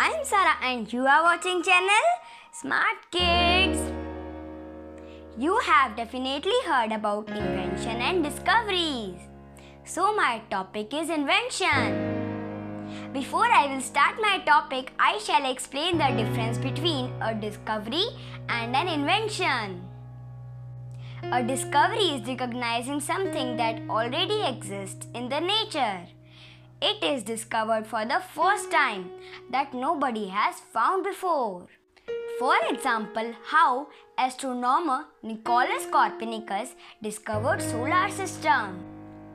I'm Sara and you are watching channel Smart Kids. You have definitely heard about invention and discoveries. So my topic is invention. Before I will start my topic, I shall explain the difference between a discovery and an invention. A discovery is recognizing something that already exists in the nature. It is discovered for the first time that nobody has found before. For example, how astronomer Nicolaus Copernicus discovered solar system.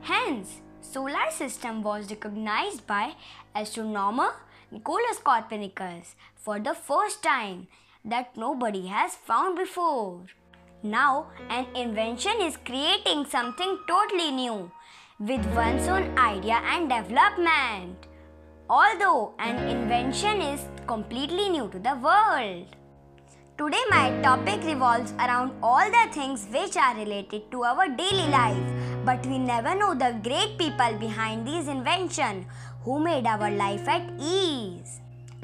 Hence, solar system was recognized by astronomer Nicolaus Copernicus for the first time that nobody has found before. Now, an invention is creating something totally new with one's own idea and development. Although an invention is completely new to the world. Today, my topic revolves around all the things which are related to our daily life, but we never know the great people behind these inventions who made our life at ease.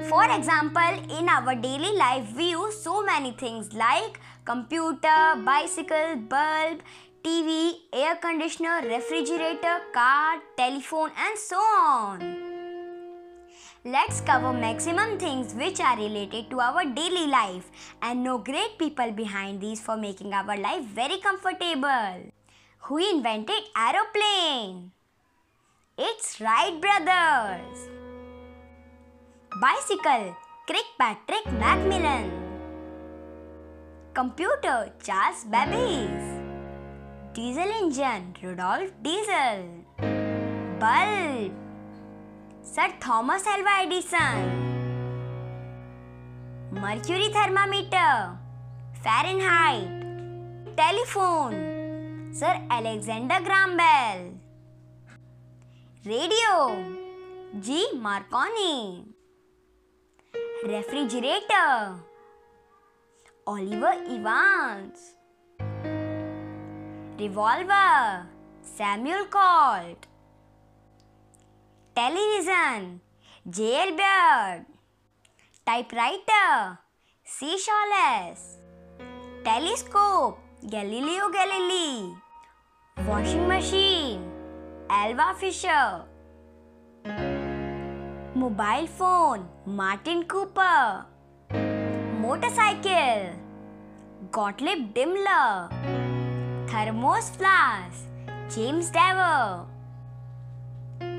For example, in our daily life, we use so many things like computer, bicycle, bulb, TV, air conditioner, refrigerator, car, telephone, and so on. Let's cover maximum things which are related to our daily life and know great people behind these for making our life very comfortable. Who invented aeroplane? It's Wright brothers. Bicycle, Kirkpatrick Macmillan. Computer, Charles Babbage. Diesel engine, Rudolf Diesel, bulb, sir Thomas Alva Edison, mercury thermometer, Fahrenheit, telephone, sir Alexander Graham Bell, radio, G Marconi, refrigerator, Oliver Evans Revolver, Samuel Colt. Television, J.L. Baird. Typewriter, C. Shawless. Telescope, Galileo Galilei. Washing machine, Alva Fisher. Mobile phone, Martin Cooper. Motorcycle, Gottlieb Daimler. Thermos flask, James Dever.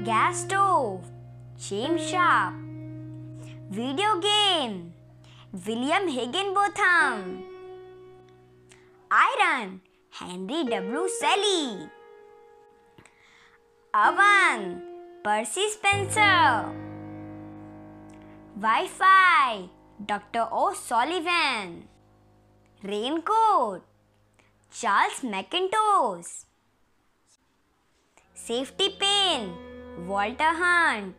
Gas stove, James Sharp. Video game, William Higginbotham. Iron, Henry W. Selly. Oven, Percy Spencer. Wi Fi, Dr. O'Sullivan. Raincoat, Charles Macintosh. Safety pin, Walter Hunt.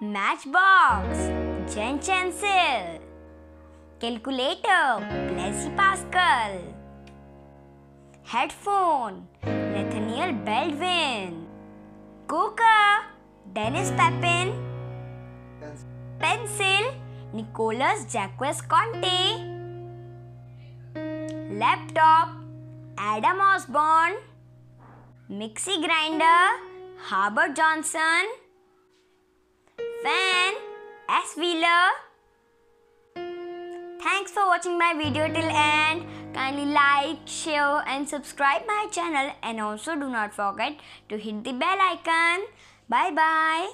Matchbox, Jean Chancel. Calculator, Blaise Pascal. Headphone, Nathaniel Baldwin. Cooker, Denis Papin. Pencil, Nicolas Jacques Conte. Laptop, Adam Osborne. Mixie grinder, Herbert Johnson. Fan, S. Wheeler. Thanks for watching my video till end. Kindly like, share and subscribe my channel and also do not forget to hit the bell icon. Bye bye.